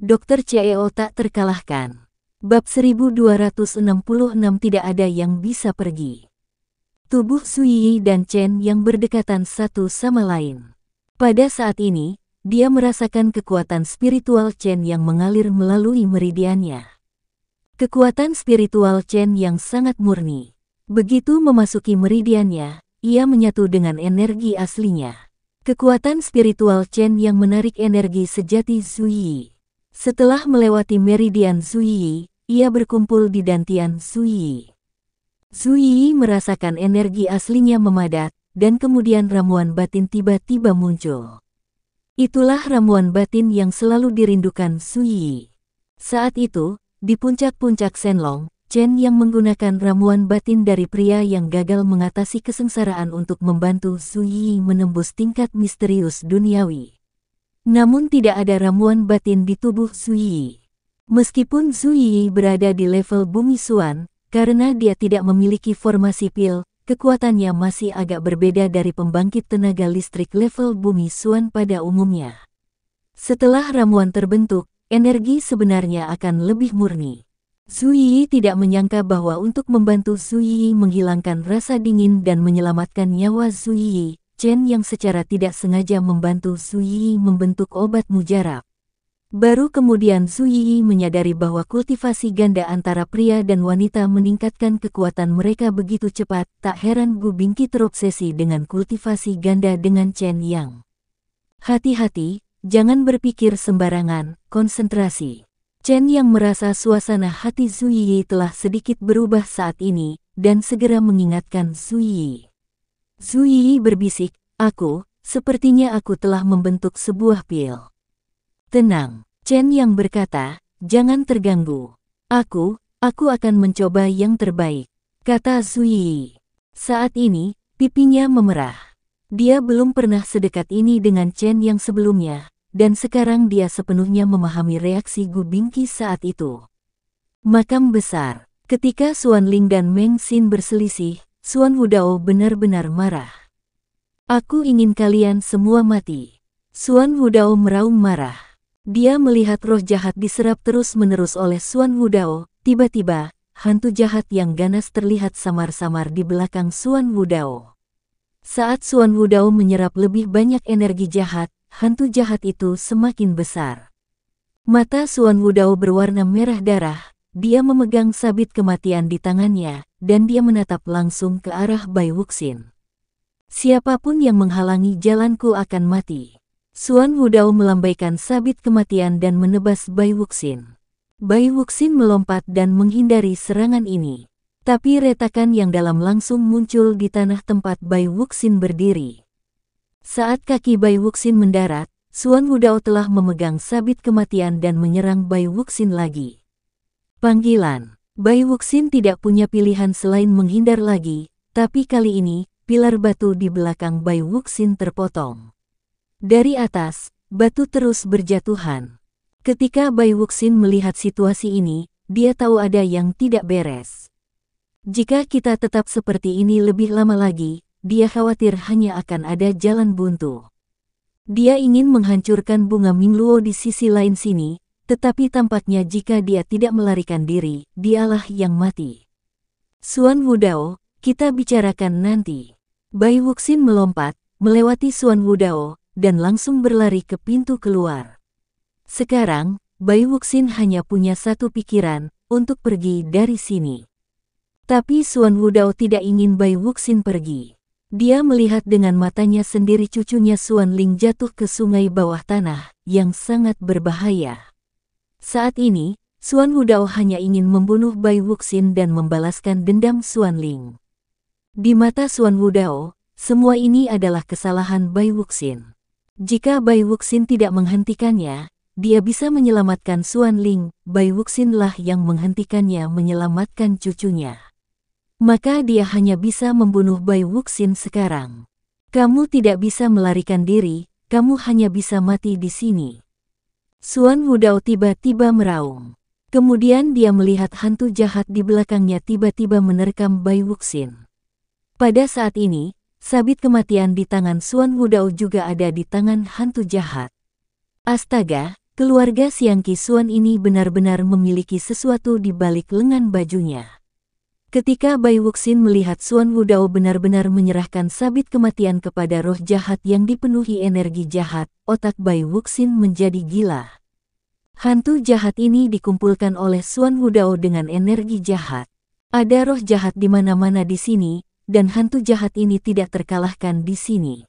Dokter CEO tak terkalahkan. Bab 1266 tidak ada yang bisa pergi. Tubuh Sui dan Chen yang berdekatan satu sama lain. Pada saat ini, dia merasakan kekuatan spiritual Chen yang mengalir melalui meridiannya. Kekuatan spiritual Chen yang sangat murni. Begitu memasuki meridiannya, ia menyatu dengan energi aslinya. Kekuatan spiritual Chen yang menarik energi sejati Zui. Setelah melewati meridian Zui, ia berkumpul di dantian Zui. Zui merasakan energi aslinya memadat, dan kemudian ramuan batin tiba-tiba muncul. Itulah ramuan batin yang selalu dirindukan Zui. Saat itu, di puncak-puncak Senlong, Chen yang menggunakan ramuan batin dari pria yang gagal mengatasi kesengsaraan untuk membantu Su Yi menembus tingkat misterius duniawi. Namun tidak ada ramuan batin di tubuh Su Yi. Meskipun Su Yi berada di level bumi Suan, karena dia tidak memiliki formasi pil, kekuatannya masih agak berbeda dari pembangkit tenaga listrik level bumi Suan pada umumnya. Setelah ramuan terbentuk, energi sebenarnya akan lebih murni. Yi tidak menyangka bahwa untuk membantu Yi menghilangkan rasa dingin dan menyelamatkan nyawa Yi, Chen yang secara tidak sengaja membantu Yi membentuk obat mujarab. Baru kemudian Yi menyadari bahwa kultivasi ganda antara pria dan wanita meningkatkan kekuatan mereka begitu cepat, tak heran Gu Bingki terobsesi dengan kultivasi ganda dengan Chen Yang. Hati-hati, jangan berpikir sembarangan, konsentrasi. Chen yang merasa suasana hati Yi telah sedikit berubah saat ini, dan segera mengingatkan Zuyi. Yi berbisik, aku, sepertinya aku telah membentuk sebuah pil. Tenang, Chen yang berkata, jangan terganggu. Aku, aku akan mencoba yang terbaik, kata Yi. Saat ini, pipinya memerah. Dia belum pernah sedekat ini dengan Chen yang sebelumnya, dan sekarang dia sepenuhnya memahami reaksi Gu Bingqi saat itu. Makam besar. Ketika Suan Ling dan Meng Xin berselisih, Suan Wudao benar-benar marah. Aku ingin kalian semua mati. Suan Wudao meraung marah. Dia melihat roh jahat diserap terus-menerus oleh Suan Wudao. Tiba-tiba, hantu jahat yang ganas terlihat samar-samar di belakang Suan Wudao. Saat Suan Wudao menyerap lebih banyak energi jahat, hantu jahat itu semakin besar. Mata Suan Wudao berwarna merah darah, dia memegang sabit kematian di tangannya, dan dia menatap langsung ke arah Bai Wuxin. Siapa pun yang menghalangi jalanku akan mati. Suan Wudao melambaikan sabit kematian dan menebas Bai Wuxin. Bai Wuxin melompat dan menghindari serangan ini. Tapi retakan yang dalam langsung muncul di tanah tempat Bai Wuxin berdiri. Saat kaki Bai Wuxin mendarat, Suan Wudao telah memegang sabit kematian dan menyerang Bai Wuxin lagi. Panggilan Bai Wuxin tidak punya pilihan selain menghindar lagi, tapi kali ini, pilar batu di belakang Bai Wuxin terpotong. Dari atas, batu terus berjatuhan. Ketika Bai Wuxin melihat situasi ini, dia tahu ada yang tidak beres. Jika kita tetap seperti ini lebih lama lagi, dia khawatir hanya akan ada jalan buntu. Dia ingin menghancurkan bunga Mingluo di sisi lain sini, tetapi tampaknya jika dia tidak melarikan diri, dialah yang mati. Suan Wudao, kita bicarakan nanti. Bai Wuxin melompat, melewati Suan Wudao, dan langsung berlari ke pintu keluar. Sekarang, Bai Wuxin hanya punya satu pikiran, untuk pergi dari sini. Tapi Suan Wudao tidak ingin Bai Wuxin pergi. Dia melihat dengan matanya sendiri cucunya Suan Ling jatuh ke sungai bawah tanah, yang sangat berbahaya. Saat ini, Suan Wudao hanya ingin membunuh Bai Wuxin dan membalaskan dendam Suan Ling. Di mata Suan Wudao, semua ini adalah kesalahan Bai Wuxin. Jika Bai Wuxin tidak menghentikannya, dia bisa menyelamatkan Suan Ling, Bai Wuxin lah yang menghentikannya menyelamatkan cucunya maka dia hanya bisa membunuh Bai Wuxin sekarang. Kamu tidak bisa melarikan diri, kamu hanya bisa mati di sini. Suan Wudao tiba-tiba meraung. Kemudian dia melihat hantu jahat di belakangnya tiba-tiba menerkam Bai Wuxin. Pada saat ini, sabit kematian di tangan Suan Wudao juga ada di tangan hantu jahat. Astaga, keluarga Siang Kisuan ini benar-benar memiliki sesuatu di balik lengan bajunya. Ketika Bai Wuxin melihat Suan Wudao benar-benar menyerahkan sabit kematian kepada roh jahat yang dipenuhi energi jahat, otak Bai Wuxin menjadi gila. Hantu jahat ini dikumpulkan oleh Suan Wudao dengan energi jahat. Ada roh jahat di mana-mana di sini, dan hantu jahat ini tidak terkalahkan di sini.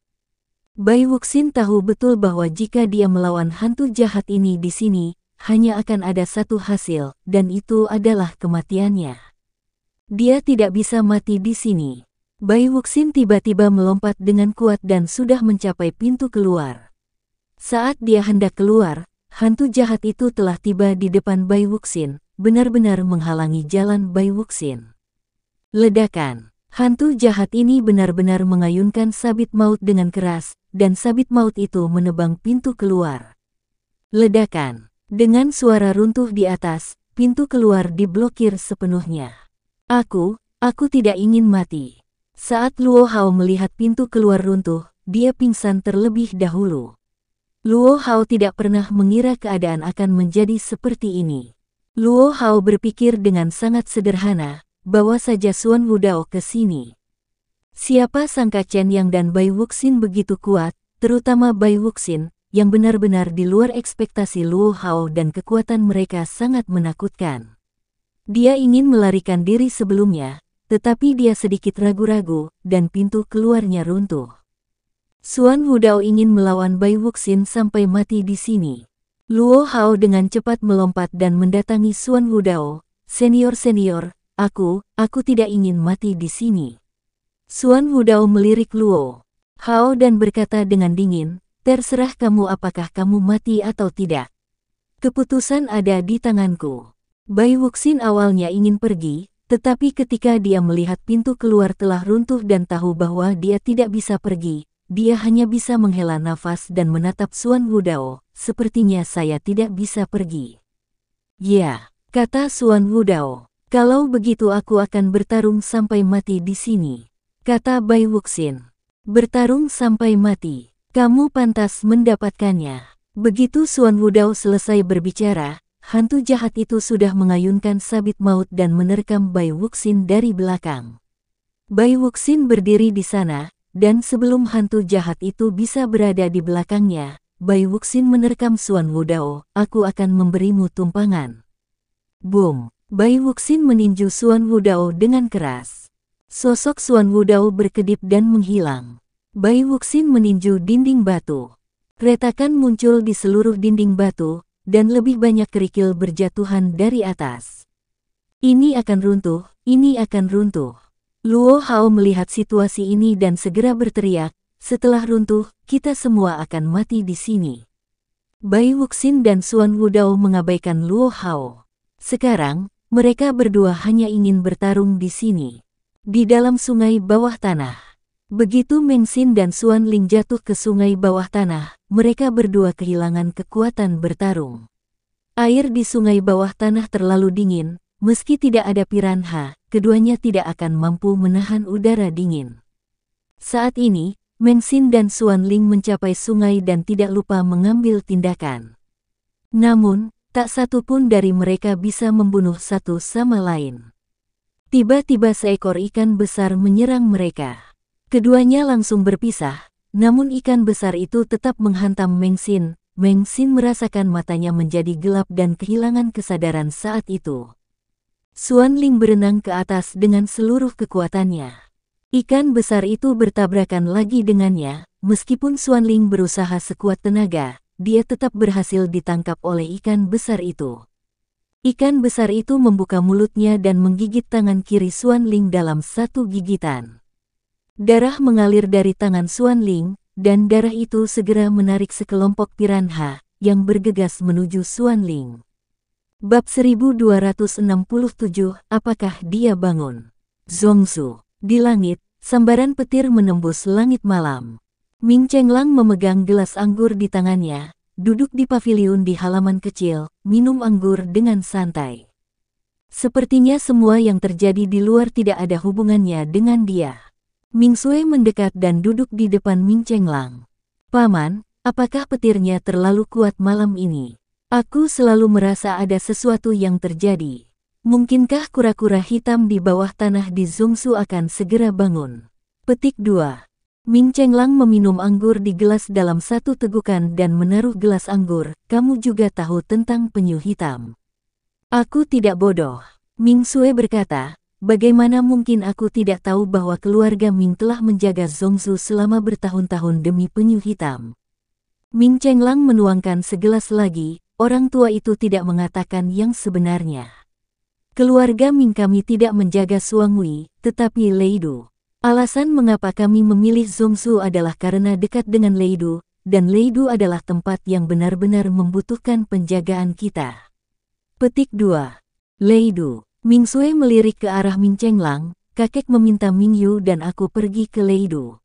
Bai Wuxin tahu betul bahwa jika dia melawan hantu jahat ini di sini, hanya akan ada satu hasil, dan itu adalah kematiannya. Dia tidak bisa mati di sini. Bai Wuxin tiba-tiba melompat dengan kuat dan sudah mencapai pintu keluar. Saat dia hendak keluar, hantu jahat itu telah tiba di depan Bai Wuxin, benar-benar menghalangi jalan Bai Wuxin. Ledakan Hantu jahat ini benar-benar mengayunkan sabit maut dengan keras, dan sabit maut itu menebang pintu keluar. Ledakan. Dengan suara runtuh di atas, pintu keluar diblokir sepenuhnya. Aku, aku tidak ingin mati. Saat Luo Hao melihat pintu keluar runtuh, dia pingsan terlebih dahulu. Luo Hao tidak pernah mengira keadaan akan menjadi seperti ini. Luo Hao berpikir dengan sangat sederhana, bawa saja Suan Wudao ke sini. Siapa sangka Chen Yang dan Bai Wuxin begitu kuat, terutama Bai Wuxin, yang benar-benar di luar ekspektasi Luo Hao dan kekuatan mereka sangat menakutkan. Dia ingin melarikan diri sebelumnya, tetapi dia sedikit ragu-ragu, dan pintu keluarnya runtuh. Suan Wudao ingin melawan Bai Wuxin sampai mati di sini. Luo Hao dengan cepat melompat dan mendatangi Suan Wudao, senior-senior, Aku, aku tidak ingin mati di sini. Suan Wudao melirik Luo Hao dan berkata dengan dingin, terserah kamu apakah kamu mati atau tidak. Keputusan ada di tanganku. Bai Wuxin awalnya ingin pergi, tetapi ketika dia melihat pintu keluar telah runtuh dan tahu bahwa dia tidak bisa pergi, dia hanya bisa menghela nafas dan menatap Suan Wudao, sepertinya saya tidak bisa pergi. Ya, kata Suan Wudao. Kalau begitu aku akan bertarung sampai mati di sini, kata Bai Wuxin. Bertarung sampai mati, kamu pantas mendapatkannya. Begitu Suan Wudao selesai berbicara, hantu jahat itu sudah mengayunkan sabit maut dan menerkam Bai Wuxin dari belakang. Bai Wuxin berdiri di sana, dan sebelum hantu jahat itu bisa berada di belakangnya, Bai Wuxin menerkam Suan Wudao, aku akan memberimu tumpangan. Boom! Bai Wuxin meninju Suan Wudao dengan keras. Sosok Suan Wudao berkedip dan menghilang. Bai Wuxin meninju dinding batu. Retakan muncul di seluruh dinding batu, dan lebih banyak kerikil berjatuhan dari atas. Ini akan runtuh, ini akan runtuh. Luo Hao melihat situasi ini dan segera berteriak, setelah runtuh, kita semua akan mati di sini. Bai Wuxin dan Suan Wudao mengabaikan Luo Hao. Sekarang, mereka berdua hanya ingin bertarung di sini. Di dalam sungai bawah tanah. Begitu Meng Xin dan Suan Ling jatuh ke sungai bawah tanah, mereka berdua kehilangan kekuatan bertarung. Air di sungai bawah tanah terlalu dingin, meski tidak ada piranha, keduanya tidak akan mampu menahan udara dingin. Saat ini, Meng Xin dan Suan Ling mencapai sungai dan tidak lupa mengambil tindakan. Namun, tak satu pun dari mereka bisa membunuh satu sama lain. Tiba-tiba seekor ikan besar menyerang mereka. Keduanya langsung berpisah, namun ikan besar itu tetap menghantam Meng Xin. Meng Xin merasakan matanya menjadi gelap dan kehilangan kesadaran saat itu. Suan Ling berenang ke atas dengan seluruh kekuatannya. Ikan besar itu bertabrakan lagi dengannya, meskipun Suan Ling berusaha sekuat tenaga, dia tetap berhasil ditangkap oleh ikan besar itu. Ikan besar itu membuka mulutnya dan menggigit tangan kiri Suan Ling dalam satu gigitan. Darah mengalir dari tangan Suan Ling, dan darah itu segera menarik sekelompok piranha yang bergegas menuju Suan Ling. Bab 1267, apakah dia bangun? Zongsu, di langit, sambaran petir menembus langit malam. Ming Chenglang memegang gelas anggur di tangannya, duduk di pavilion di halaman kecil, minum anggur dengan santai. Sepertinya semua yang terjadi di luar tidak ada hubungannya dengan dia. Ming Sui mendekat dan duduk di depan Ming Chenglang. Paman, apakah petirnya terlalu kuat malam ini? Aku selalu merasa ada sesuatu yang terjadi. Mungkinkah kura-kura hitam di bawah tanah di Zongsu akan segera bangun? Petik 2. Ming Chenglang meminum anggur di gelas dalam satu tegukan dan menaruh gelas anggur. Kamu juga tahu tentang penyu hitam. Aku tidak bodoh. Ming Sue berkata, Bagaimana mungkin aku tidak tahu bahwa keluarga Ming telah menjaga Zongzu selama bertahun-tahun demi penyu hitam? Ming Chenglang menuangkan segelas lagi, orang tua itu tidak mengatakan yang sebenarnya. Keluarga Ming kami tidak menjaga Suang Wei, tetapi Leidu. Alasan mengapa kami memilih Zongzu adalah karena dekat dengan Leidu, dan Leidu adalah tempat yang benar-benar membutuhkan penjagaan kita. Petik 2. Leidu Ming Sui melirik ke arah Ming Chenglang, kakek meminta Ming Yu dan aku pergi ke Leidu.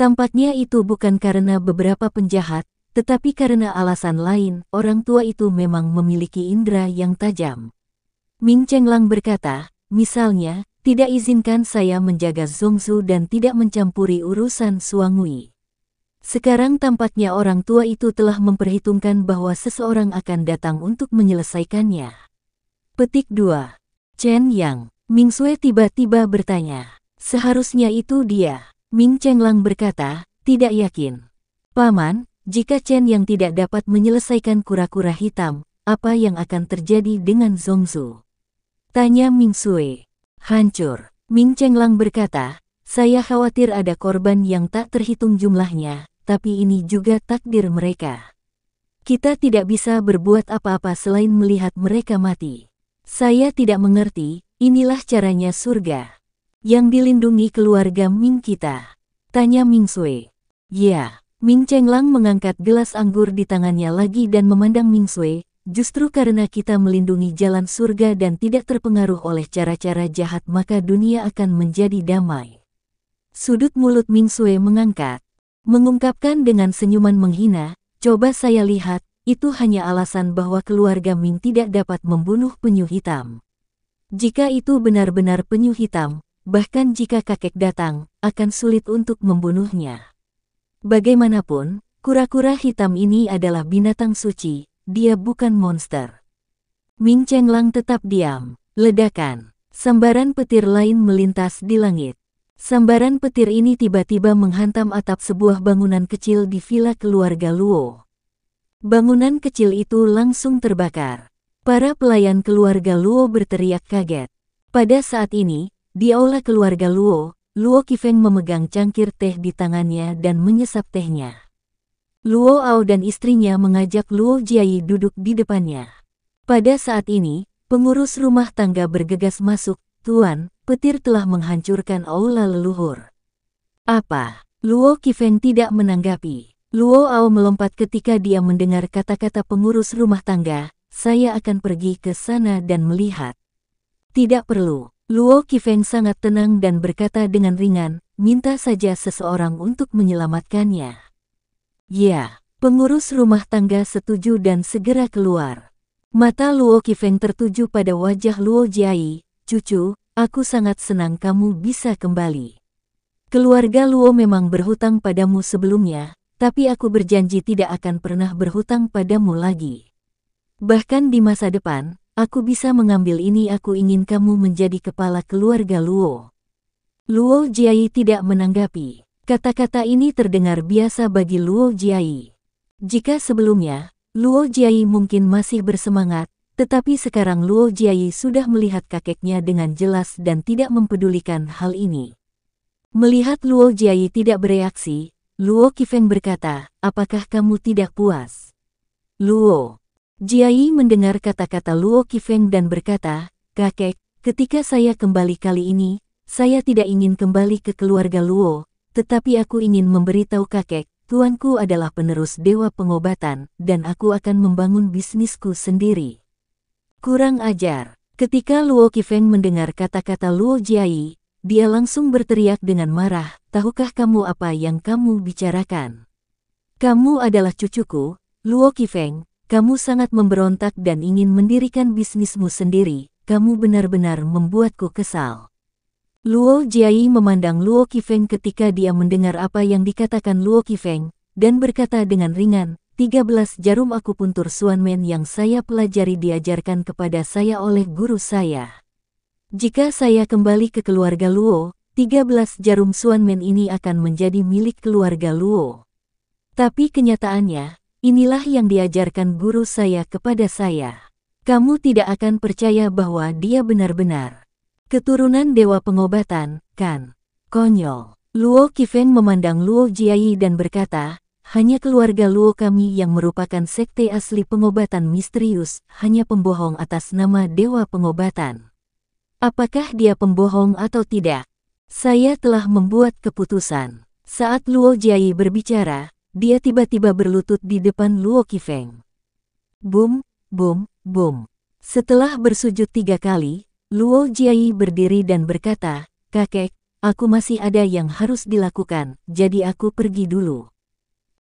Tampaknya itu bukan karena beberapa penjahat, tetapi karena alasan lain, orang tua itu memang memiliki indera yang tajam. Ming Chenglang berkata, misalnya, tidak izinkan saya menjaga Zongzu dan tidak mencampuri urusan Suangui. Sekarang tampaknya orang tua itu telah memperhitungkan bahwa seseorang akan datang untuk menyelesaikannya. Petik 2. Chen Yang. Ming Sui tiba-tiba bertanya. Seharusnya itu dia. Ming Chenglang berkata, tidak yakin. Paman, jika Chen Yang tidak dapat menyelesaikan kura-kura hitam, apa yang akan terjadi dengan Zongzu? Tanya Ming Sui. Hancur. Ming Chenglang berkata, saya khawatir ada korban yang tak terhitung jumlahnya, tapi ini juga takdir mereka. Kita tidak bisa berbuat apa-apa selain melihat mereka mati. Saya tidak mengerti, inilah caranya surga. Yang dilindungi keluarga Ming kita. Tanya Ming Sui. Ya, Ming Chenglang mengangkat gelas anggur di tangannya lagi dan memandang Ming Sui, justru karena kita melindungi jalan surga dan tidak terpengaruh oleh cara-cara jahat maka dunia akan menjadi damai. Sudut mulut Ming Sui mengangkat, mengungkapkan dengan senyuman menghina, coba saya lihat, itu hanya alasan bahwa keluarga Ming tidak dapat membunuh penyu hitam. Jika itu benar-benar penyu hitam, bahkan jika kakek datang, akan sulit untuk membunuhnya. Bagaimanapun, kura-kura hitam ini adalah binatang suci, dia bukan monster. Ming Chenglang tetap diam. Ledakan. Sambaran petir lain melintas di langit. Sambaran petir ini tiba-tiba menghantam atap sebuah bangunan kecil di villa keluarga Luo. Bangunan kecil itu langsung terbakar. Para pelayan keluarga Luo berteriak kaget. Pada saat ini, di aula keluarga Luo, Luo Kifeng memegang cangkir teh di tangannya dan menyesap tehnya. Luo Ao dan istrinya mengajak Luo Jiai duduk di depannya. Pada saat ini, pengurus rumah tangga bergegas masuk, Tuan, petir telah menghancurkan aula leluhur. Apa? Luo Kifeng tidak menanggapi. Luo Ao melompat ketika dia mendengar kata-kata pengurus rumah tangga, saya akan pergi ke sana dan melihat. Tidak perlu. Luo Kifeng sangat tenang dan berkata dengan ringan, minta saja seseorang untuk menyelamatkannya. Ya, pengurus rumah tangga setuju dan segera keluar. Mata Luo Kifeng tertuju pada wajah Luo Jiai, cucu, aku sangat senang kamu bisa kembali. Keluarga Luo memang berhutang padamu sebelumnya, tapi aku berjanji tidak akan pernah berhutang padamu lagi. Bahkan di masa depan, aku bisa mengambil ini aku ingin kamu menjadi kepala keluarga Luo. Luo Jiai tidak menanggapi. Kata-kata ini terdengar biasa bagi Luo Jiai. Jika sebelumnya, Luo Jiai mungkin masih bersemangat, tetapi sekarang Luo Jiai sudah melihat kakeknya dengan jelas dan tidak mempedulikan hal ini. Melihat Luo Jiai tidak bereaksi, Luo Kifeng berkata, apakah kamu tidak puas? Luo. Jiai mendengar kata-kata Luo Kifeng dan berkata, kakek, ketika saya kembali kali ini, saya tidak ingin kembali ke keluarga Luo, tetapi aku ingin memberitahu kakek, tuanku adalah penerus dewa pengobatan, dan aku akan membangun bisnisku sendiri. Kurang ajar. Ketika Luo Kifeng mendengar kata-kata Luo Jiai, dia langsung berteriak dengan marah, tahukah kamu apa yang kamu bicarakan? Kamu adalah cucuku, Luo Kifeng, kamu sangat memberontak dan ingin mendirikan bisnismu sendiri, kamu benar-benar membuatku kesal. Luo Jiai memandang Luo Kifeng ketika dia mendengar apa yang dikatakan Luo Kifeng, dan berkata dengan ringan, 13 jarum akupuntur Suanmen yang saya pelajari diajarkan kepada saya oleh guru saya. Jika saya kembali ke keluarga Luo, 13 jarum Suanmen ini akan menjadi milik keluarga Luo. Tapi kenyataannya, inilah yang diajarkan guru saya kepada saya. Kamu tidak akan percaya bahwa dia benar-benar keturunan dewa pengobatan, kan? Konyol. Luo Qifeng memandang Luo Jiayi dan berkata, hanya keluarga Luo kami yang merupakan sekte asli pengobatan misterius, hanya pembohong atas nama Dewa Pengobatan. Apakah dia pembohong atau tidak? Saya telah membuat keputusan. Saat Luo Jiayi berbicara, dia tiba-tiba berlutut di depan Luo Qifeng. Bum, bum, bum. Setelah bersujud tiga kali, Luo Jiayi berdiri dan berkata, Kakek, aku masih ada yang harus dilakukan, jadi aku pergi dulu.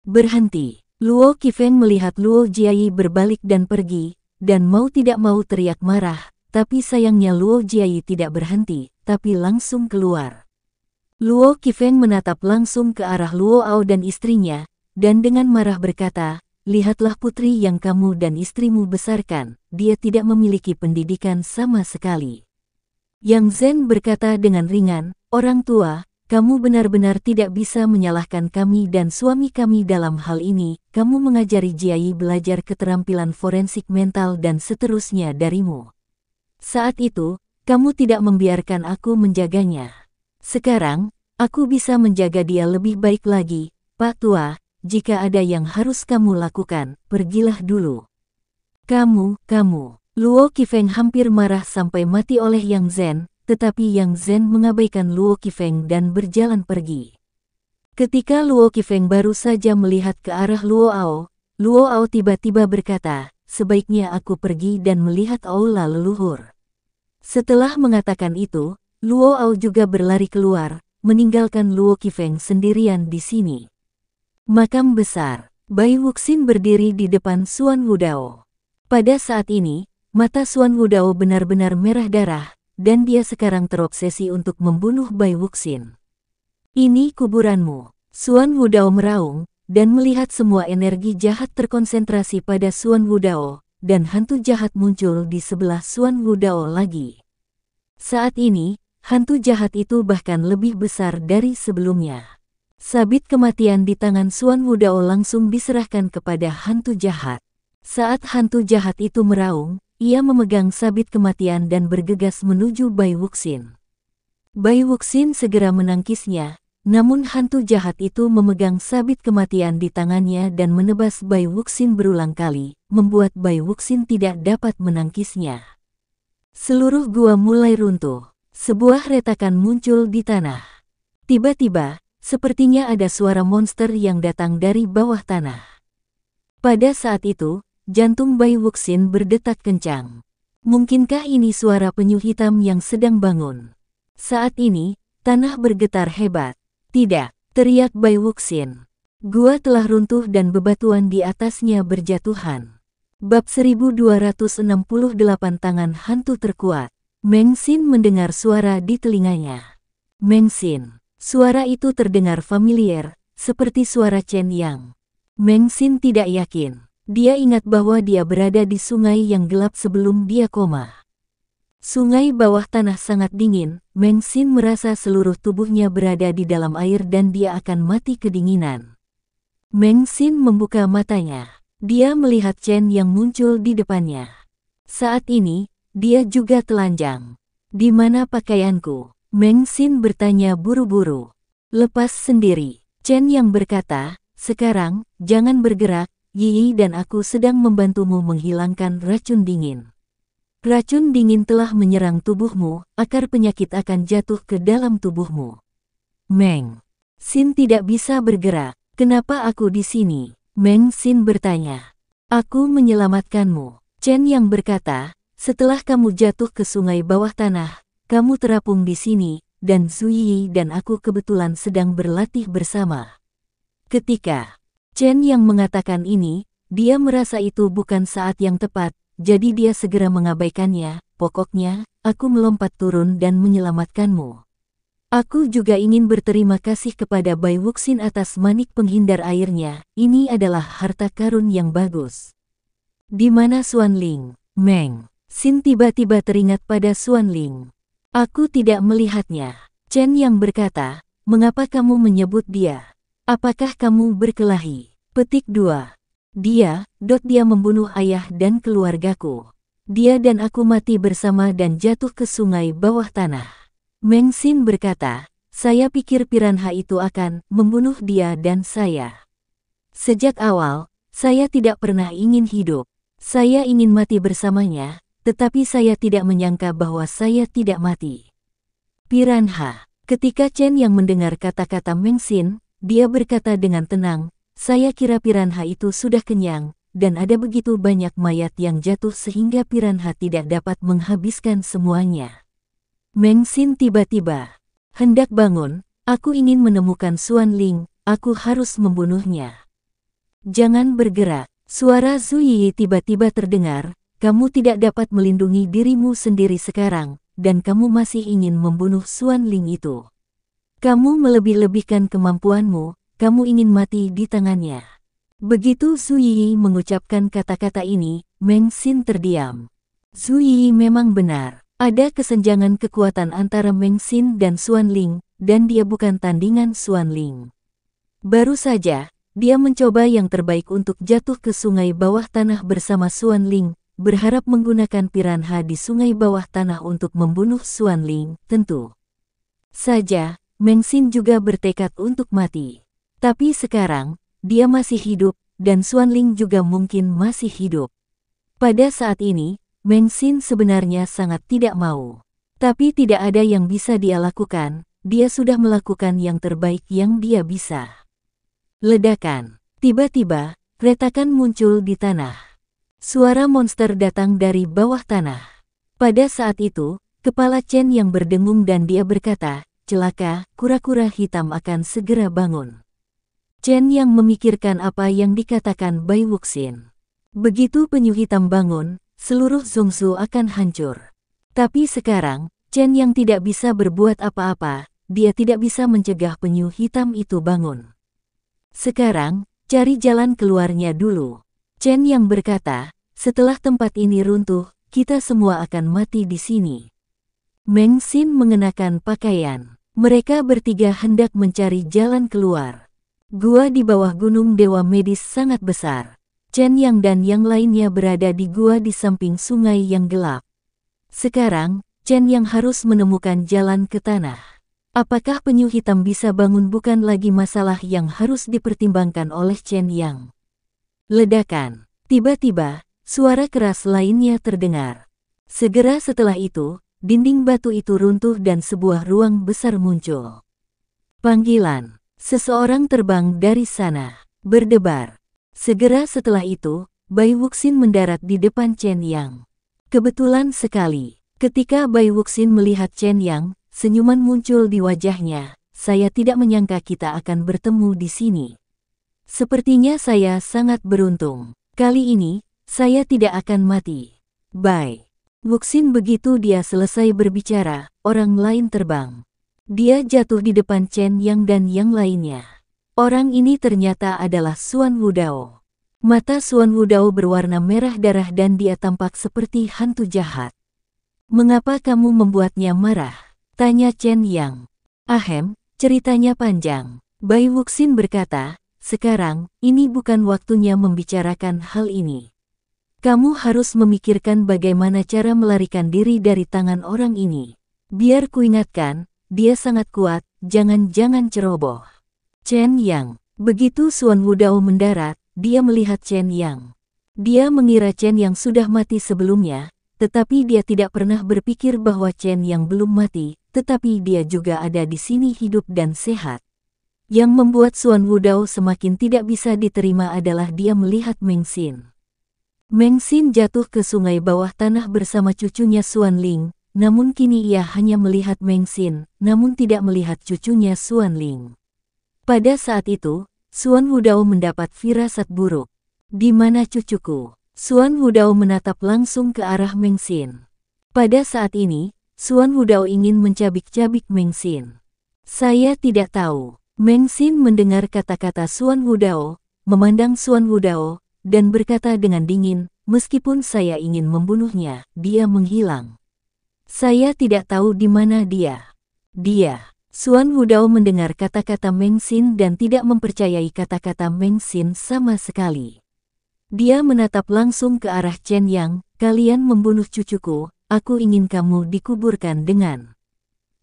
Berhenti. Luo Qifeng melihat Luo Jiayi berbalik dan pergi, dan mau tidak mau teriak marah, tapi sayangnya Luo Jiayi tidak berhenti, tapi langsung keluar. Luo Qifeng menatap langsung ke arah Luo Ao dan istrinya, dan dengan marah berkata, Lihatlah putri yang kamu dan istrimu besarkan, dia tidak memiliki pendidikan sama sekali. Yang Zen berkata dengan ringan, orang tua, kamu benar-benar tidak bisa menyalahkan kami dan suami kami dalam hal ini, kamu mengajari Jiai belajar keterampilan forensik mental dan seterusnya darimu. Saat itu, kamu tidak membiarkan aku menjaganya. Sekarang, aku bisa menjaga dia lebih baik lagi, Pak Tua, jika ada yang harus kamu lakukan, pergilah dulu. Kamu, kamu, Luo Qifeng hampir marah sampai mati oleh Yang Zen, tetapi Yang Zen mengabaikan Luo Qifeng dan berjalan pergi. Ketika Luo Qifeng baru saja melihat ke arah Luo Ao, Luo Ao tiba-tiba berkata, sebaiknya aku pergi dan melihat aula leluhur. Setelah mengatakan itu, Luo Ao juga berlari keluar, meninggalkan Luo Qifeng sendirian di sini. Makam besar, Bai Wuxin berdiri di depan Suan Wudao. Pada saat ini, mata Suan Wudao benar-benar merah darah, dan dia sekarang terobsesi untuk membunuh Bai Wuxin. Ini kuburanmu. Suan Wudao meraung, dan melihat semua energi jahat terkonsentrasi pada Suan Wudao, dan hantu jahat muncul di sebelah Suan Wudao lagi. Saat ini, hantu jahat itu bahkan lebih besar dari sebelumnya. Sabit kematian di tangan Suan Wudao langsung diserahkan kepada hantu jahat. Saat hantu jahat itu meraung, ia memegang sabit kematian dan bergegas menuju Bai Wuxin. Bai Wuxin segera menangkisnya, namun hantu jahat itu memegang sabit kematian di tangannya dan menebas Bai Wuxin berulang kali, membuat Bai Wuxin tidak dapat menangkisnya. Seluruh gua mulai runtuh. Sebuah retakan muncul di tanah. Tiba-tiba, sepertinya ada suara monster yang datang dari bawah tanah. Pada saat itu, Jantung Bai Wuxin berdetak kencang. Mungkinkah ini suara penyu hitam yang sedang bangun? Saat ini, tanah bergetar hebat. Tidak, teriak Bai Wuxin. Gua telah runtuh dan bebatuan di atasnya berjatuhan. Bab 1268 Tangan Hantu Terkuat. Meng Xin mendengar suara di telinganya. Meng Xin. Suara itu terdengar familiar, seperti suara Chen Yang. Meng Xin tidak yakin. Dia ingat bahwa dia berada di sungai yang gelap sebelum dia koma. Sungai bawah tanah sangat dingin, Meng Xin merasa seluruh tubuhnya berada di dalam air dan dia akan mati kedinginan. Meng Xin membuka matanya. Dia melihat Chen yang muncul di depannya. Saat ini, dia juga telanjang. Di mana pakaianku? Meng Xin bertanya buru-buru. Lepas sendiri. Chen yang berkata, sekarang, jangan bergerak, Yi dan aku sedang membantumu menghilangkan racun dingin. Racun dingin telah menyerang tubuhmu, akar penyakit akan jatuh ke dalam tubuhmu. Meng. Sin tidak bisa bergerak. Kenapa aku di sini? Meng Sin bertanya. Aku menyelamatkanmu. Chen yang berkata, setelah kamu jatuh ke sungai bawah tanah, kamu terapung di sini, dan Zuyi dan aku kebetulan sedang berlatih bersama. Ketika Chen yang mengatakan ini, dia merasa itu bukan saat yang tepat, jadi dia segera mengabaikannya, pokoknya, aku melompat turun dan menyelamatkanmu. Aku juga ingin berterima kasih kepada Bai Wuxin atas manik penghindar airnya. Ini adalah harta karun yang bagus. Di mana Suan Ling? Meng. Sin tiba-tiba teringat pada Suan Ling. Aku tidak melihatnya. Chen yang berkata, mengapa kamu menyebut dia? Apakah kamu berkelahi? Petik 2. Dia, dot dia membunuh ayah dan keluargaku. Dia dan aku mati bersama dan jatuh ke sungai bawah tanah. Meng Xin berkata, saya pikir piranha itu akan membunuh dia dan saya. Sejak awal, saya tidak pernah ingin hidup. Saya ingin mati bersamanya, tetapi saya tidak menyangka bahwa saya tidak mati. Piranha. Ketika Chen yang mendengar kata-kata Meng Xin, dia berkata dengan tenang, saya kira piranha itu sudah kenyang, dan ada begitu banyak mayat yang jatuh sehingga piranha tidak dapat menghabiskan semuanya. Meng Xin tiba-tiba hendak bangun, aku ingin menemukan Suan Ling, aku harus membunuhnya. Jangan bergerak, suara Zhu Yi tiba-tiba terdengar, kamu tidak dapat melindungi dirimu sendiri sekarang, dan kamu masih ingin membunuh Suan Ling itu. Kamu melebih-lebihkan kemampuanmu, kamu ingin mati di tangannya. Begitu Zhu Yi mengucapkan kata-kata ini, Meng Xin terdiam. Zhu Yi memang benar. Ada kesenjangan kekuatan antara Meng Xin dan Xuan Ling, dan dia bukan tandingan Xuan Ling. Baru saja, dia mencoba yang terbaik untuk jatuh ke sungai bawah tanah bersama Xuan Ling, berharap menggunakan piranha di sungai bawah tanah untuk membunuh Xuan Ling, tentu. Saja, Meng Xin juga bertekad untuk mati. Tapi sekarang, dia masih hidup, dan Xuan Ling juga mungkin masih hidup. Pada saat ini, Meng Xin sebenarnya sangat tidak mau. Tapi tidak ada yang bisa dia lakukan, dia sudah melakukan yang terbaik yang dia bisa. Ledakan. Tiba-tiba, retakan muncul di tanah. Suara monster datang dari bawah tanah. Pada saat itu, kepala Chen yang berdengung dan dia berkata, celaka, kura-kura hitam akan segera bangun. Chen yang memikirkan apa yang dikatakan Bai Wuxin. Begitu penyu hitam bangun, seluruh Zongsu akan hancur. Tapi sekarang, Chen yang tidak bisa berbuat apa-apa, dia tidak bisa mencegah penyu hitam itu bangun. Sekarang, cari jalan keluarnya dulu. Chen yang berkata, setelah tempat ini runtuh, kita semua akan mati di sini. Meng Xin mengenakan pakaian. Mereka bertiga hendak mencari jalan keluar. Gua di bawah gunung Dewa Medis sangat besar. Chen Yang dan yang lainnya berada di gua di samping sungai yang gelap. Sekarang, Chen Yang harus menemukan jalan ke tanah. Apakah penyu hitam bisa bangun bukan lagi masalah yang harus dipertimbangkan oleh Chen Yang. Ledakan. Tiba-tiba, suara keras lainnya terdengar. Segera setelah itu, dinding batu itu runtuh dan sebuah ruang besar muncul. Panggilan. Seseorang terbang dari sana. Berdebar. Segera setelah itu, Bai Wuxin mendarat di depan Chen Yang. Kebetulan sekali, ketika Bai Wuxin melihat Chen Yang, senyuman muncul di wajahnya. Saya tidak menyangka kita akan bertemu di sini. Sepertinya saya sangat beruntung. Kali ini, saya tidak akan mati. Bai. Wuxin begitu dia selesai berbicara, orang lain terbang. Dia jatuh di depan Chen Yang dan yang lainnya. Orang ini ternyata adalah Suan Wudao. Mata Suan Wudao berwarna merah darah dan dia tampak seperti hantu jahat. Mengapa kamu membuatnya marah? Tanya Chen Yang. Ahem, ceritanya panjang. Bai Wuxin berkata, sekarang, ini bukan waktunya membicarakan hal ini. Kamu harus memikirkan bagaimana cara melarikan diri dari tangan orang ini. Biar kuingatkan, dia sangat kuat, jangan-jangan ceroboh. Chen Yang. Begitu Suan Wudao mendarat, dia melihat Chen Yang. Dia mengira Chen Yang sudah mati sebelumnya, tetapi dia tidak pernah berpikir bahwa Chen Yang belum mati, tetapi dia juga ada di sini hidup dan sehat. Yang membuat Suan Wudao semakin tidak bisa diterima adalah dia melihat Meng Xin. Meng Xin jatuh ke sungai bawah tanah bersama cucunya Suan Ling, namun kini ia hanya melihat Meng Xin, namun tidak melihat cucunya Suan Ling. Pada saat itu, Suan Wudao mendapat firasat buruk. Di mana cucuku? Suan Wudao menatap langsung ke arah Meng Xin. Pada saat ini, Suan Wudao ingin mencabik-cabik Meng Xin. Saya tidak tahu. Meng Xin mendengar kata-kata Suan Wudao, memandang Suan Wudao, dan berkata dengan dingin, meskipun saya ingin membunuhnya, dia menghilang. Saya tidak tahu di mana dia. Dia. Suan Wudao mendengar kata-kata Meng Xin dan tidak mempercayai kata-kata Meng Xin sama sekali. Dia menatap langsung ke arah Chen Yang, kalian membunuh cucuku, aku ingin kamu dikuburkan dengan.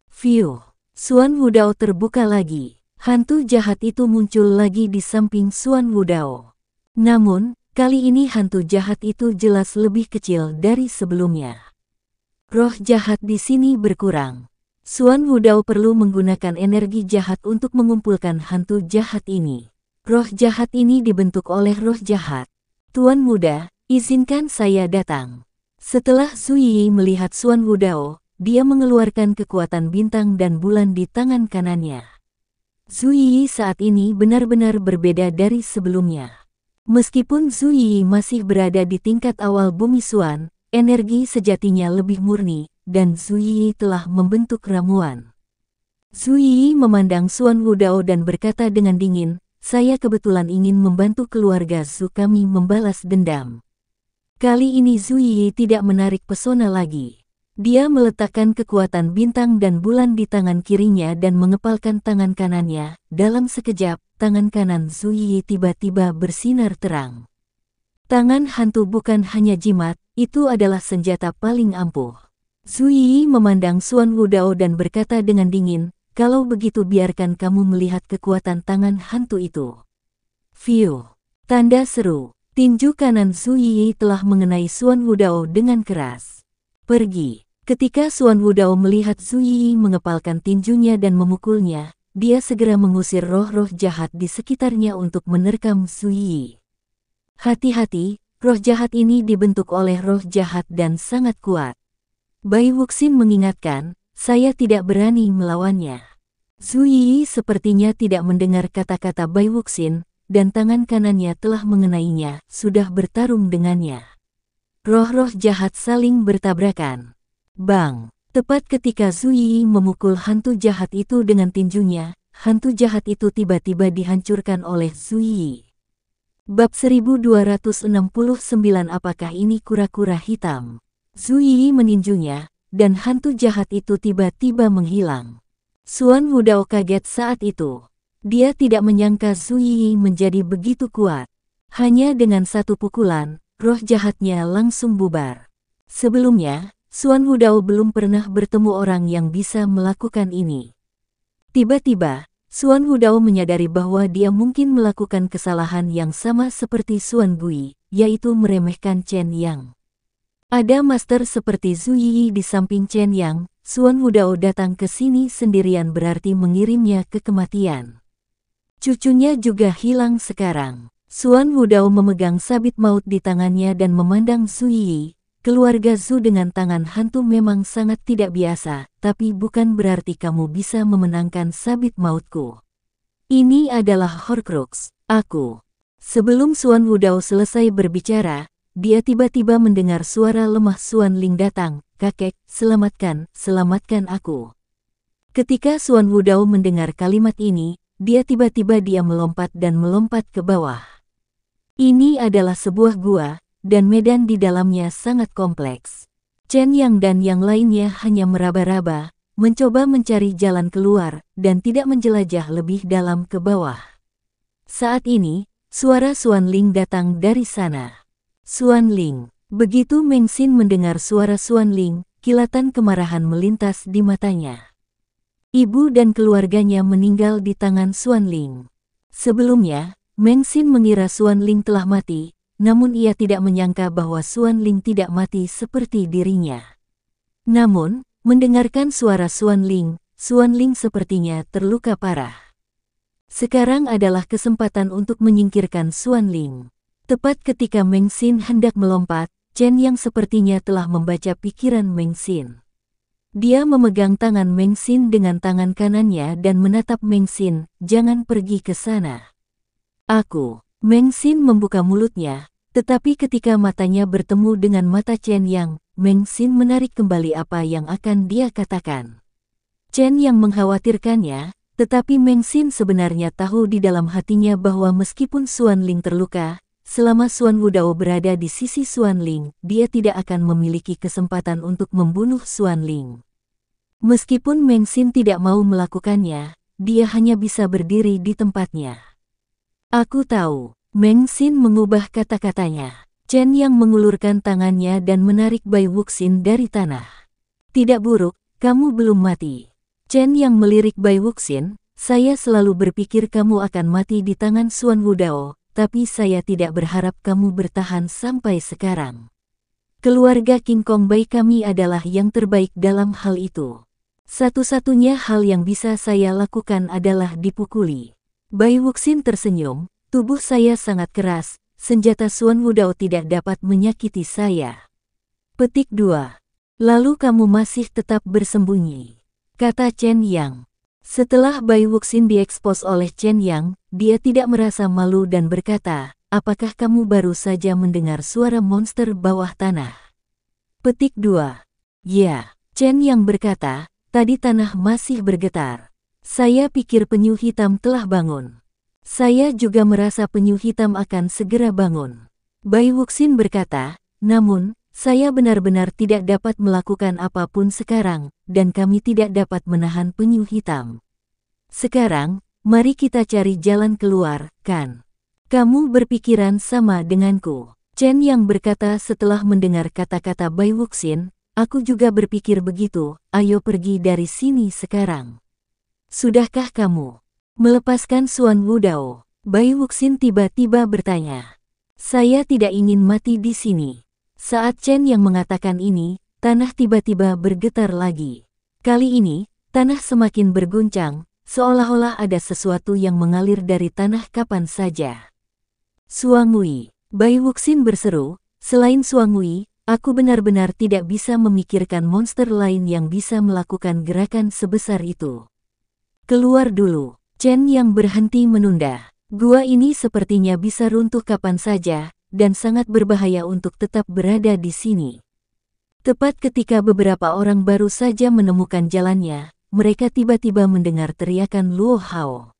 View. Suan Wudao terbuka lagi. Hantu jahat itu muncul lagi di samping Suan Wudao. Namun, kali ini hantu jahat itu jelas lebih kecil dari sebelumnya. Roh jahat di sini berkurang. Suan Wudao perlu menggunakan energi jahat untuk mengumpulkan hantu jahat ini. Roh jahat ini dibentuk oleh roh jahat. Tuan muda, izinkan saya datang. Setelah Yi melihat Suan Wudao, dia mengeluarkan kekuatan bintang dan bulan di tangan kanannya. Yi saat ini benar-benar berbeda dari sebelumnya. Meskipun Yi masih berada di tingkat awal bumi Suan, energi sejatinya lebih murni, dan Yi telah membentuk ramuan. Yi memandang Suan Wudao dan berkata dengan dingin, saya kebetulan ingin membantu keluarga Su kami membalas dendam. Kali ini Yi tidak menarik pesona lagi. Dia meletakkan kekuatan bintang dan bulan di tangan kirinya dan mengepalkan tangan kanannya. Dalam sekejap, tangan kanan Zuyi tiba-tiba bersinar terang. Tangan hantu bukan hanya jimat, itu adalah senjata paling ampuh. Zuyi memandang Suan Wudao dan berkata dengan dingin, kalau begitu biarkan kamu melihat kekuatan tangan hantu itu. View. Tanda seru. Tinju kanan Zuyi telah mengenai Suan Wudao dengan keras. Pergi. Ketika Suan Wudao melihat Yi mengepalkan tinjunya dan memukulnya, dia segera mengusir roh-roh jahat di sekitarnya untuk menerkam Yi. Hati-hati, roh jahat ini dibentuk oleh roh jahat dan sangat kuat. Bai Wuxin mengingatkan, saya tidak berani melawannya. Yi sepertinya tidak mendengar kata-kata Bai Wuxin, dan tangan kanannya telah mengenainya, sudah bertarung dengannya. Roh-roh jahat saling bertabrakan. Bang! Tepat ketika Yi memukul hantu jahat itu dengan tinjunya, hantu jahat itu tiba-tiba dihancurkan oleh Yi. Bab 1269 Apakah ini kura-kura hitam? Yi meninjunya, dan hantu jahat itu tiba-tiba menghilang. Suan Wudao kaget saat itu. Dia tidak menyangka Yi menjadi begitu kuat. Hanya dengan satu pukulan, roh jahatnya langsung bubar. Sebelumnya, Suan Wudao belum pernah bertemu orang yang bisa melakukan ini. Tiba-tiba, Suan Wudao menyadari bahwa dia mungkin melakukan kesalahan yang sama seperti Suan Gui, yaitu meremehkan Chen Yang. Ada master seperti Zhu Yi di samping Chen Yang, Suan Wudao datang ke sini sendirian berarti mengirimnya ke kematian. Cucunya juga hilang sekarang. Suan Wudao memegang sabit maut di tangannya dan memandang Su Yi. Keluarga Su dengan tangan hantu memang sangat tidak biasa, tapi bukan berarti kamu bisa memenangkan sabit mautku. Ini adalah Horcrux, aku. Sebelum Suan Wudao selesai berbicara, dia tiba-tiba mendengar suara lemah Suan Ling datang, kakek, selamatkan, selamatkan aku. Ketika Suan Wudao mendengar kalimat ini, dia tiba-tiba dia melompat dan melompat ke bawah. Ini adalah sebuah gua, dan medan di dalamnya sangat kompleks. Chen Yang dan yang lainnya hanya meraba-raba, mencoba mencari jalan keluar, dan tidak menjelajah lebih dalam ke bawah. Saat ini, suara Suan Ling datang dari sana. Suan Ling. Begitu Meng Xin mendengar suara Suan Ling, kilatan kemarahan melintas di matanya. Ibu dan keluarganya meninggal di tangan Suan Ling. Sebelumnya, Meng Xin mengira Suan Ling telah mati, namun ia tidak menyangka bahwa Suan Ling tidak mati seperti dirinya. Namun, mendengarkan suara Suan Ling, Suan Ling sepertinya terluka parah. Sekarang adalah kesempatan untuk menyingkirkan Suan Ling. Tepat ketika Meng Xin hendak melompat, Chen yang sepertinya telah membaca pikiran Meng Xin. Dia memegang tangan Meng Xin dengan tangan kanannya dan menatap Meng Xin, jangan pergi ke sana. Aku, Meng Xin membuka mulutnya, tetapi ketika matanya bertemu dengan mata Chen Yang, Meng Xin menarik kembali apa yang akan dia katakan. Chen yang mengkhawatirkannya, tetapi Meng Xin sebenarnya tahu di dalam hatinya bahwa meskipun Suan Ling terluka, selama Suan Wudao berada di sisi Suan Ling, dia tidak akan memiliki kesempatan untuk membunuh Suan Ling. Meskipun Meng Xin tidak mau melakukannya, dia hanya bisa berdiri di tempatnya. Aku tahu, Meng Xin mengubah kata-katanya. Chen yang mengulurkan tangannya dan menarik Bai Wuxin dari tanah. Tidak buruk, kamu belum mati. Chen yang melirik Bai Wuxin, saya selalu berpikir kamu akan mati di tangan Suan Wudao, tapi saya tidak berharap kamu bertahan sampai sekarang. Keluarga King Kong Bai kami adalah yang terbaik dalam hal itu. Satu-satunya hal yang bisa saya lakukan adalah dipukuli. Bai Wuxin tersenyum, tubuh saya sangat keras, senjata Suan Wudao tidak dapat menyakiti saya. Petik 2. Lalu kamu masih tetap bersembunyi kata Chen Yang. Setelah Bai Wuxin diekspos oleh Chen Yang, dia tidak merasa malu dan berkata, apakah kamu baru saja mendengar suara monster bawah tanah? Petik 2. Ya, Chen Yang berkata, tadi tanah masih bergetar. Saya pikir penyu hitam telah bangun. Saya juga merasa penyu hitam akan segera bangun. Bai Wuxin berkata, namun, saya benar-benar tidak dapat melakukan apa pun sekarang, dan kami tidak dapat menahan penyu hitam. Sekarang, mari kita cari jalan keluar, kan? Kamu berpikiran sama denganku. Chen yang berkata setelah mendengar kata-kata Bai Wuxin, aku juga berpikir begitu, ayo pergi dari sini sekarang. Sudahkah kamu melepaskan Suan Wudao? Bai Wuxin tiba-tiba bertanya. Saya tidak ingin mati di sini. Saat Chen yang mengatakan ini, tanah tiba-tiba bergetar lagi. Kali ini, tanah semakin berguncang, seolah-olah ada sesuatu yang mengalir dari tanah kapan saja. Suangui, Bai Wuxin berseru, selain Suangui, aku benar-benar tidak bisa memikirkan monster lain yang bisa melakukan gerakan sebesar itu. Keluar dulu, Chen yang berhenti menunda. Gua ini sepertinya bisa runtuh kapan saja, dan sangat berbahaya untuk tetap berada di sini. Tepat ketika beberapa orang baru saja menemukan jalannya, mereka tiba-tiba mendengar teriakan Luo Hao.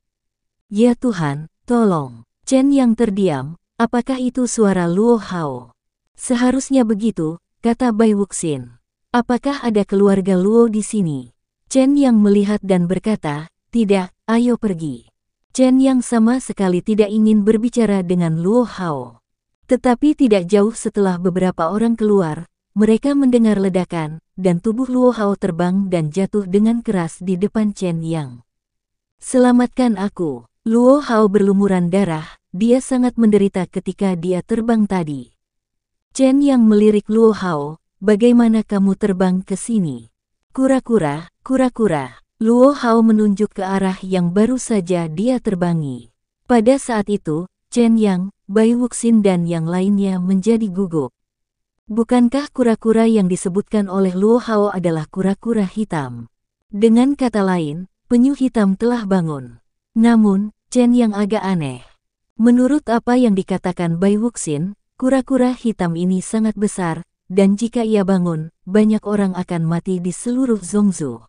Ya Tuhan, tolong. Chen yang terdiam, apakah itu suara Luo Hao? Seharusnya begitu, kata Bai Wuxin. Apakah ada keluarga Luo di sini? Chen yang melihat dan berkata, tidak, ayo pergi. Chen yang sama sekali tidak ingin berbicara dengan Luo Hao. Tetapi tidak jauh setelah beberapa orang keluar, mereka mendengar ledakan, dan tubuh Luo Hao terbang dan jatuh dengan keras di depan Chen Yang. Selamatkan aku. Luo Hao berlumuran darah, dia sangat menderita ketika dia terbang tadi. Chen Yang melirik Luo Hao, bagaimana kamu terbang ke sini? Kura-kura, kura-kura. Luo Hao menunjuk ke arah yang baru saja dia terbangi. Pada saat itu, Chen Yang, Bai Wuxin dan yang lainnya menjadi gugup. Bukankah kura-kura yang disebutkan oleh Luo Hao adalah kura-kura hitam? Dengan kata lain, penyu hitam telah bangun. Namun, Chen yang agak aneh. Menurut apa yang dikatakan Bai Wuxin, kura-kura hitam ini sangat besar, dan jika ia bangun, banyak orang akan mati di seluruh Zhongzhou.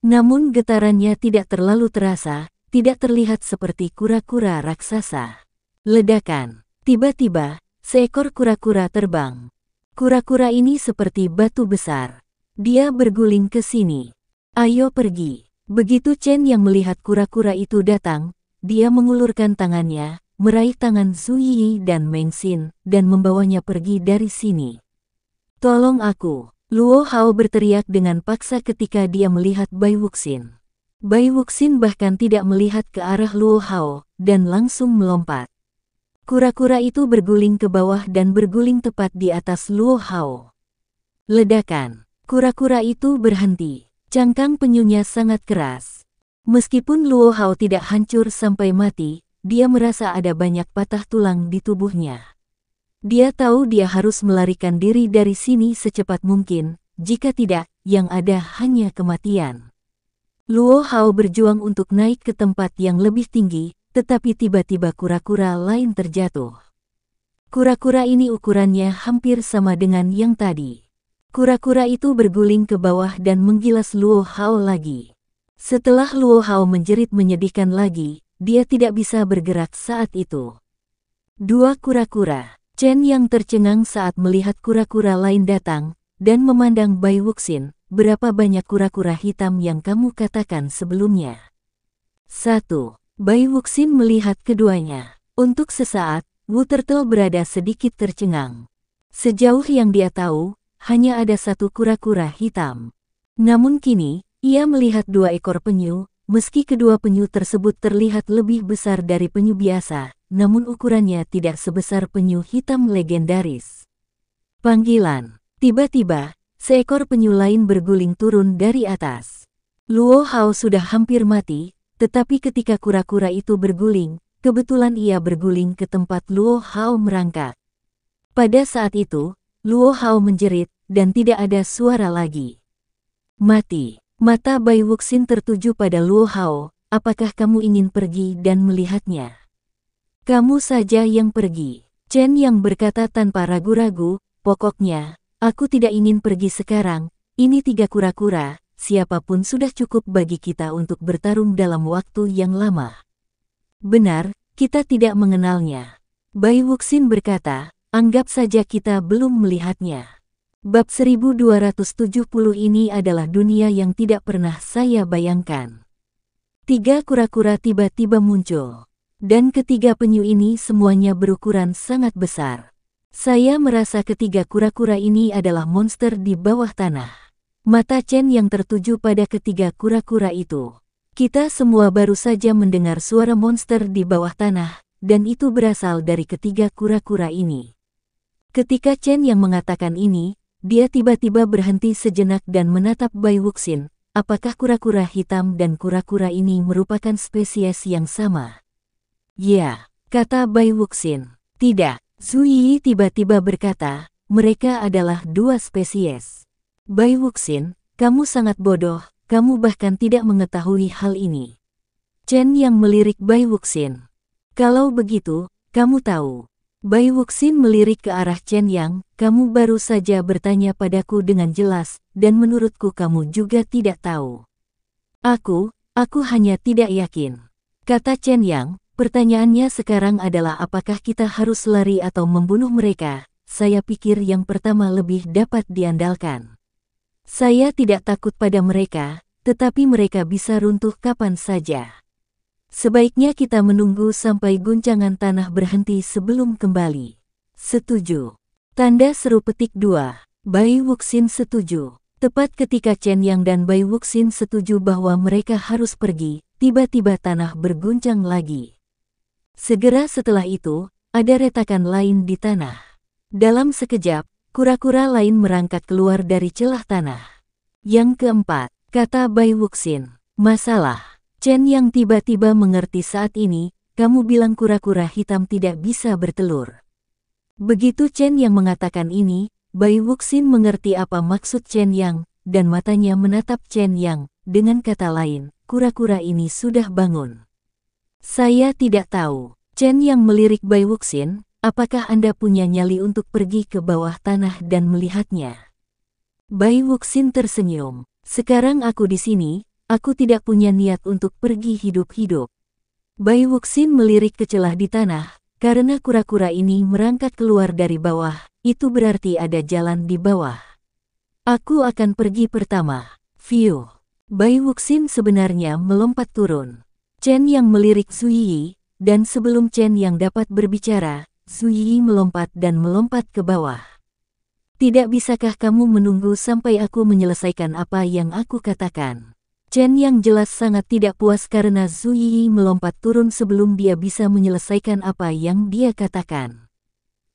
Namun getarannya tidak terlalu terasa, tidak terlihat seperti kura-kura raksasa. Ledakan. Tiba-tiba, seekor kura-kura terbang. Kura-kura ini seperti batu besar. Dia berguling ke sini. Ayo pergi. Begitu Chen yang melihat kura-kura itu datang, dia mengulurkan tangannya, meraih tangan Su Yi dan Meng Xin, dan membawanya pergi dari sini. Tolong aku. Luo Hao berteriak dengan paksa ketika dia melihat Bai Wuxin. Bai Wuxin bahkan tidak melihat ke arah Luo Hao, dan langsung melompat. Kura-kura itu berguling ke bawah dan berguling tepat di atas Luo Hao. Ledakan. Kura-kura itu berhenti. Cangkang penyunya sangat keras. Meskipun Luo Hao tidak hancur sampai mati, dia merasa ada banyak patah tulang di tubuhnya. Dia tahu dia harus melarikan diri dari sini secepat mungkin, jika tidak, yang ada hanya kematian. Luo Hao berjuang untuk naik ke tempat yang lebih tinggi, tetapi tiba-tiba kura-kura lain terjatuh. Kura-kura ini ukurannya hampir sama dengan yang tadi. Kura-kura itu berguling ke bawah dan menggilas Luo Hao lagi. Setelah Luo Hao menjerit menyedihkan lagi, dia tidak bisa bergerak saat itu. Dua kura-kura, Chen yang tercengang saat melihat kura-kura lain datang, dan memandang Bai Wuxin, berapa banyak kura-kura hitam yang kamu katakan sebelumnya? Satu, Bai Wuxin melihat keduanya. Untuk sesaat, Wu Turtle berada sedikit tercengang. Sejauh yang dia tahu, hanya ada satu kura-kura hitam. Namun kini, ia melihat dua ekor penyu, meski kedua penyu tersebut terlihat lebih besar dari penyu biasa, namun ukurannya tidak sebesar penyu hitam legendaris. Panggilan. Tiba-tiba, seekor penyu lain berguling turun dari atas. Luo Hao sudah hampir mati, tetapi ketika kura-kura itu berguling, kebetulan ia berguling ke tempat Luo Hao merangkak. Pada saat itu, Luo Hao menjerit, dan tidak ada suara lagi. Mati. Mata Bai Wuxin tertuju pada Luo Hao, apakah kamu ingin pergi dan melihatnya? Kamu saja yang pergi. Chen yang berkata tanpa ragu-ragu, pokoknya, aku tidak ingin pergi sekarang, ini tiga kura-kura, siapa pun sudah cukup bagi kita untuk bertarung dalam waktu yang lama. Benar, kita tidak mengenalnya. Bai Wuxin berkata, anggap saja kita belum melihatnya. Bab 1270 ini adalah dunia yang tidak pernah saya bayangkan. Tiga kura-kura tiba-tiba muncul. Dan ketiga penyu ini semuanya berukuran sangat besar. Saya merasa ketiga kura-kura ini adalah monster di bawah tanah. Mata Chen yang tertuju pada ketiga kura-kura itu. Kita semua baru saja mendengar suara monster di bawah tanah, dan itu berasal dari ketiga kura-kura ini. Ketika Chen yang mengatakan ini, dia tiba-tiba berhenti sejenak dan menatap Bai Wuxin. Apakah kura-kura hitam dan kura-kura ini merupakan spesies yang sama? Ya, kata Bai Wuxin. Tidak, Zui tiba-tiba berkata, mereka adalah dua spesies. Bai Wuxin, kamu sangat bodoh, kamu bahkan tidak mengetahui hal ini. Chen yang melirik Bai Wuxin. Kalau begitu, kamu tahu. Bai Wuxin melirik ke arah Chen Yang, kamu baru saja bertanya padaku dengan jelas, dan menurutku kamu juga tidak tahu. Aku, aku hanya tidak yakin. Kata Chen Yang, pertanyaannya sekarang adalah apakah kita harus lari atau membunuh mereka, saya pikir yang pertama lebih dapat diandalkan. Saya tidak takut pada mereka, tetapi mereka bisa runtuh kapan saja. Sebaiknya kita menunggu sampai guncangan tanah berhenti sebelum kembali. Setuju. Tanda seru petik 2. Bai Wuxin setuju. Tepat ketika Chen Yang dan Bai Wuxin setuju bahwa mereka harus pergi, tiba-tiba tanah berguncang lagi. Segera setelah itu, ada retakan lain di tanah. Dalam sekejap, Kura-kura lain merangkak keluar dari celah tanah. Yang keempat, kata Bai Wuxin, masalah. Chen yang tiba-tiba mengerti saat ini, kamu bilang kura-kura hitam tidak bisa bertelur. Begitu Chen yang mengatakan ini, Bai Wuxin mengerti apa maksud Chen Yang, dan matanya menatap Chen Yang, dengan kata lain, kura-kura ini sudah bangun. Saya tidak tahu. Chen yang melirik Bai Wuxin, Apakah Anda punya nyali untuk pergi ke bawah tanah dan melihatnya? Bai Wuxin tersenyum. Sekarang aku di sini, aku tidak punya niat untuk pergi hidup-hidup. Bai Wuxin melirik ke celah di tanah, karena kura-kura ini merangkak keluar dari bawah, itu berarti ada jalan di bawah. Aku akan pergi pertama. View. Bai Wuxin sebenarnya melompat turun. Chen yang melirik Yi, dan sebelum Chen yang dapat berbicara, Yi melompat dan melompat ke bawah. Tidak bisakah kamu menunggu sampai aku menyelesaikan apa yang aku katakan? Chen yang jelas sangat tidak puas karena Yi melompat turun sebelum dia bisa menyelesaikan apa yang dia katakan.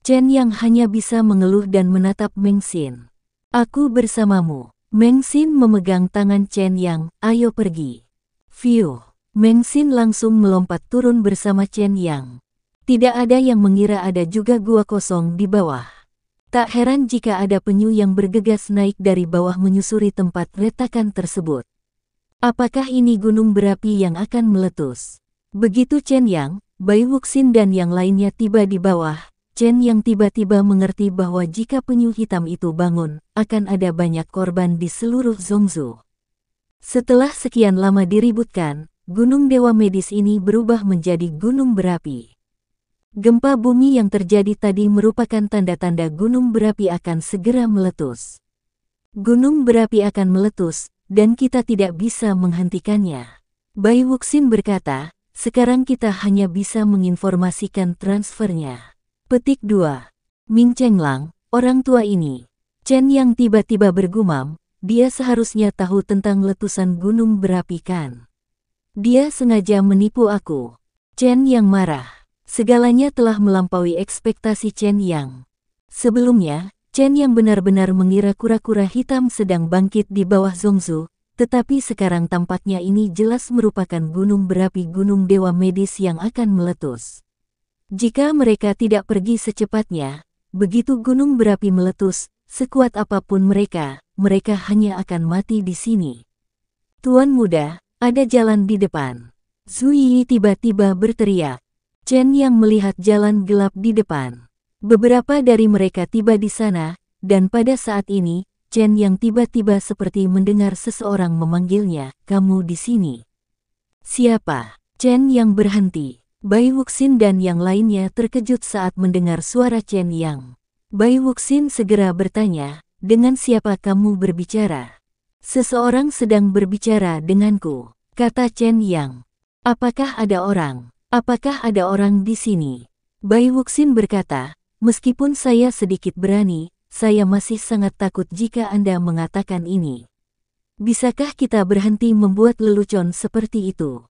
Chen yang hanya bisa mengeluh dan menatap Meng Xin. Aku bersamamu. Meng Xin memegang tangan Chen Yang, ayo pergi. View. Meng Xin langsung melompat turun bersama Chen Yang. Tidak ada yang mengira ada juga gua kosong di bawah. Tak heran jika ada penyu yang bergegas naik dari bawah menyusuri tempat retakan tersebut. Apakah ini gunung berapi yang akan meletus? Begitu Chen Yang, Bai Wuxin dan yang lainnya tiba di bawah, Chen yang tiba-tiba mengerti bahwa jika penyu hitam itu bangun, akan ada banyak korban di seluruh Zhongzhou. Setelah sekian lama diributkan, gunung dewa medis ini berubah menjadi gunung berapi. Gempa bumi yang terjadi tadi merupakan tanda-tanda gunung berapi akan segera meletus. Gunung berapi akan meletus, dan kita tidak bisa menghentikannya. Bai Wuxin berkata, sekarang kita hanya bisa menginformasikan transfernya. Petik 2. Ming Cheng Lang, orang tua ini. Chen yang tiba-tiba bergumam, dia seharusnya tahu tentang letusan gunung berapi kan. Dia sengaja menipu aku. Chen yang marah. Segalanya telah melampaui ekspektasi Chen Yang. Sebelumnya, Chen yang benar-benar mengira kura-kura hitam sedang bangkit di bawah Zongzu, tetapi sekarang tampaknya ini jelas merupakan gunung berapi gunung dewa medis yang akan meletus. Jika mereka tidak pergi secepatnya, begitu gunung berapi meletus, sekuat apa pun mereka, mereka hanya akan mati di sini. Tuan muda, ada jalan di depan. Zui tiba-tiba berteriak. Chen yang melihat jalan gelap di depan. Beberapa dari mereka tiba di sana, dan pada saat ini, Chen yang tiba-tiba seperti mendengar seseorang memanggilnya, kamu di sini. Siapa? Chen yang berhenti. Bai Wuxin dan yang lainnya terkejut saat mendengar suara Chen Yang. Bai Wuxin segera bertanya, dengan siapa kamu berbicara? Seseorang sedang berbicara denganku, kata Chen Yang. Apakah ada orang? Apakah ada orang di sini? Bai Wuxin berkata, meskipun saya sedikit berani, saya masih sangat takut jika Anda mengatakan ini. Bisakah kita berhenti membuat lelucon seperti itu?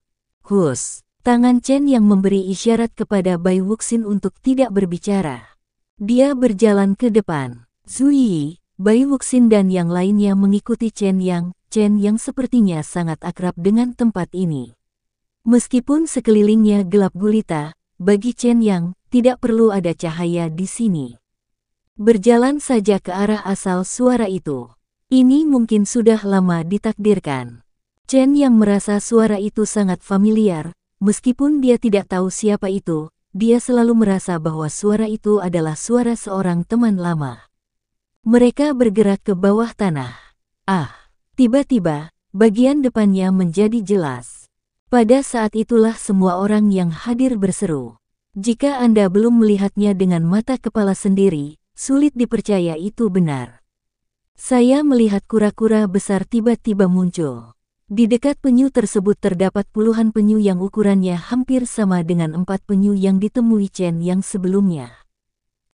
Hus, tangan Chen yang memberi isyarat kepada Bai Wuxin untuk tidak berbicara. Dia berjalan ke depan. Zui, Bai Wuxin dan yang lainnya mengikuti Chen Yang, Chen Yang sepertinya sangat akrab dengan tempat ini. Meskipun sekelilingnya gelap gulita, bagi Chen Yang, tidak perlu ada cahaya di sini. Berjalan saja ke arah asal suara itu. Ini mungkin sudah lama ditakdirkan. Chen yang merasa suara itu sangat familiar, meskipun dia tidak tahu siapa itu, dia selalu merasa bahwa suara itu adalah suara seorang teman lama. Mereka bergerak ke bawah tanah. Ah, tiba-tiba, bagian depannya menjadi jelas. Pada saat itulah semua orang yang hadir berseru. Jika Anda belum melihatnya dengan mata kepala sendiri, sulit dipercaya itu benar. Saya melihat kura-kura besar tiba-tiba muncul. Di dekat penyu tersebut terdapat puluhan penyu yang ukurannya hampir sama dengan empat penyu yang ditemui Chen yang sebelumnya.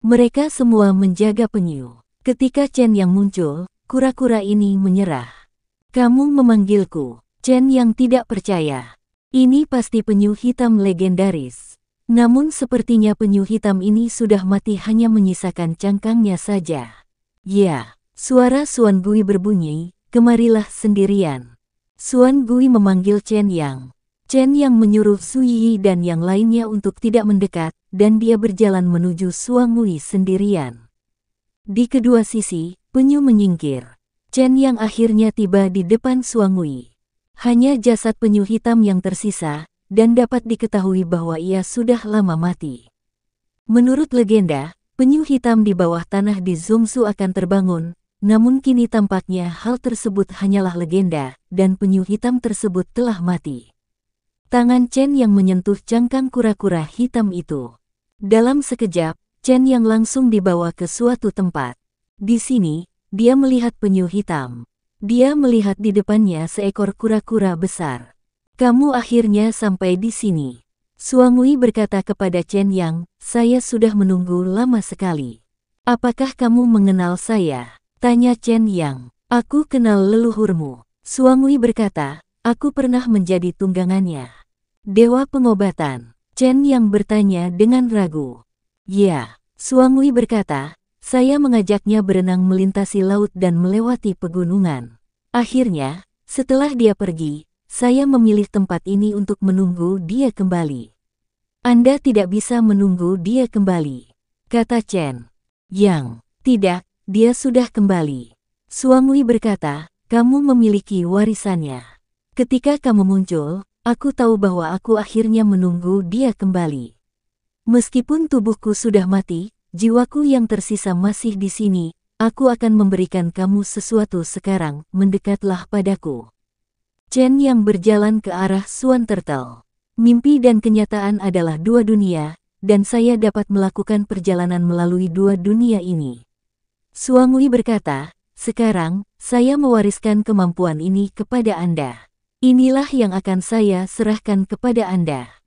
Mereka semua menjaga penyu. Ketika Chen yang muncul, kura-kura ini menyerah. Kamu memanggilku, Chen yang tidak percaya. Ini pasti penyu hitam legendaris. Namun sepertinya penyu hitam ini sudah mati hanya menyisakan cangkangnya saja. Ya, suara Suan Gui berbunyi, kemarilah sendirian. Suan Gui memanggil Chen Yang. Chen Yang menyuruh Su Yi dan yang lainnya untuk tidak mendekat, dan dia berjalan menuju Suan Gui sendirian. Di kedua sisi, penyu menyingkir. Chen yang akhirnya tiba di depan Suangui. Hanya jasad penyu hitam yang tersisa, dan dapat diketahui bahwa ia sudah lama mati. Menurut legenda, penyu hitam di bawah tanah di Zongsu akan terbangun, namun kini tampaknya hal tersebut hanyalah legenda, dan penyu hitam tersebut telah mati. Tangan Chen yang menyentuh cangkang kura-kura hitam itu. Dalam sekejap, Chen yang langsung dibawa ke suatu tempat. Di sini, dia melihat penyu hitam. Dia melihat di depannya seekor kura-kura besar. Kamu akhirnya sampai di sini. Suangui berkata kepada Chen Yang, saya sudah menunggu lama sekali. Apakah kamu mengenal saya? Tanya Chen Yang. Aku kenal leluhurmu. Suangui berkata, aku pernah menjadi tunggangannya. Dewa pengobatan. Chen Yang bertanya dengan ragu. Ya, Suangui berkata, saya mengajaknya berenang melintasi laut dan melewati pegunungan. Akhirnya, setelah dia pergi, saya memilih tempat ini untuk menunggu dia kembali. Anda tidak bisa menunggu dia kembali, kata Chen. Yang, tidak, dia sudah kembali. Suangui berkata, kamu memiliki warisannya. Ketika kamu muncul, aku tahu bahwa aku akhirnya menunggu dia kembali. Meskipun tubuhku sudah mati, jiwaku yang tersisa masih di sini, aku akan memberikan kamu sesuatu sekarang, mendekatlah padaku. Chen yang berjalan ke arah Swan Turtle. Mimpi dan kenyataan adalah dua dunia, dan saya dapat melakukan perjalanan melalui dua dunia ini. Suangli berkata, sekarang, saya mewariskan kemampuan ini kepada Anda. Inilah yang akan saya serahkan kepada Anda.